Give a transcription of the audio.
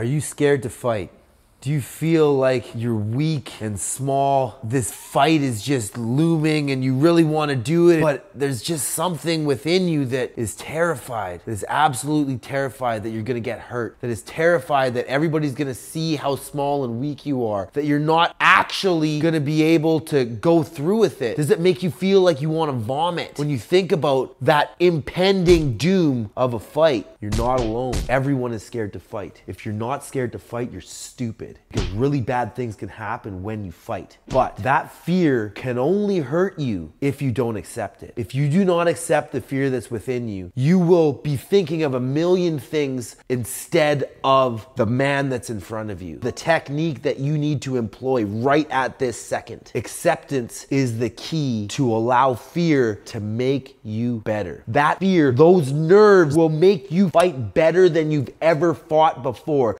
Are you scared to fight? Do you feel like you're weak and small? This fight is just looming and you really want to do it, but there's just something within you that is terrified, that is absolutely terrified that you're going to get hurt, that is terrified that everybody's going to see how small and weak you are, that you're not actually going to be able to go through with it. Does it make you feel like you want to vomit when you think about that impending doom of a fight? You're not alone. Everyone is scared to fight. If you're not scared to fight, you're stupid because really bad things can happen when you fight. But that fear can only hurt you if you don't accept it. If you do not accept the fear that's within you, you will be thinking of a million things instead of the man that's in front of you, the technique that you need to employ right at this second. Acceptance is the key to allow fear to make you better. That fear, those nerves will make you fight better than you've ever fought before.